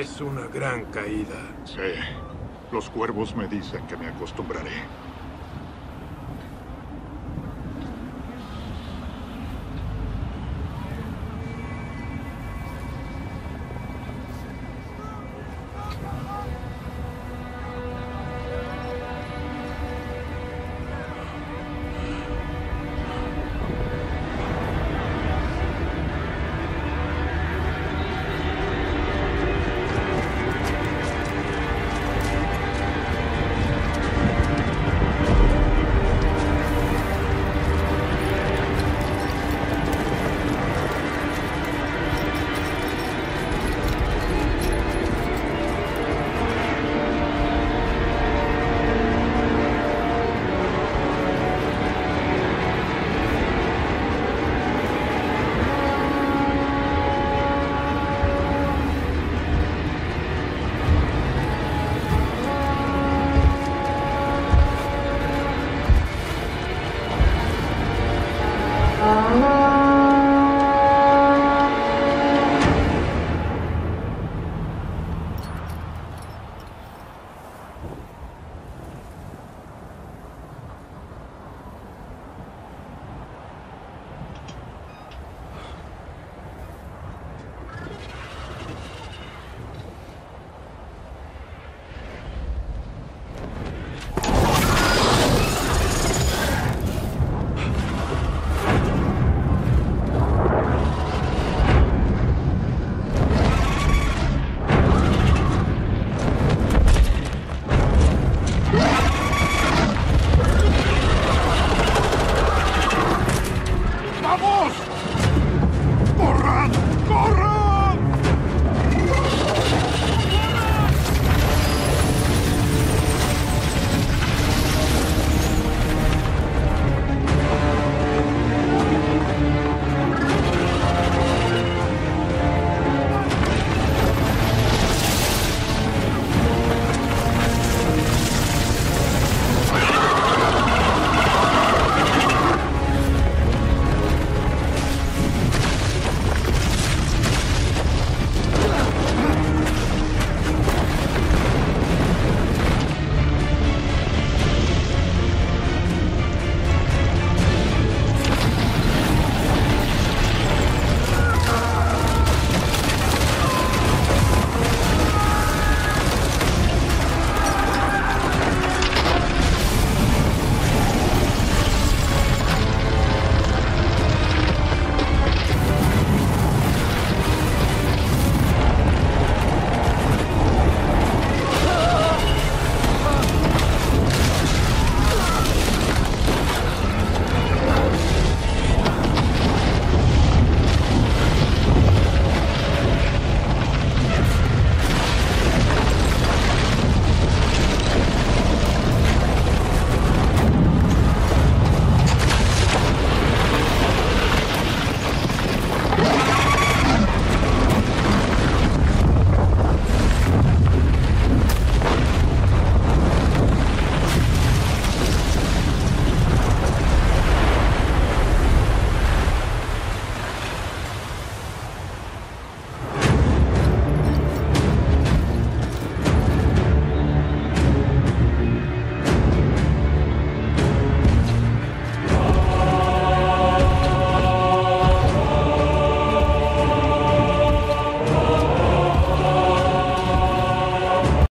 Es una gran caída. Sí. Los cuervos me dicen que me acostumbraré.